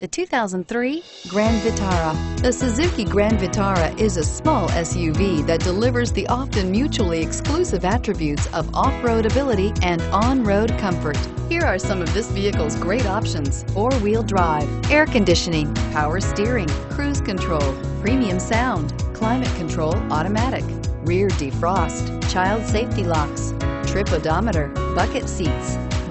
The 2003 Grand Vitara. The Suzuki Grand Vitara is a small SUV that delivers the often mutually exclusive attributes of off-road ability and on-road comfort. Here are some of this vehicle's great options. Four-wheel drive, air conditioning, power steering, cruise control, premium sound, climate control automatic, rear defrost, child safety locks, trip odometer, bucket seats,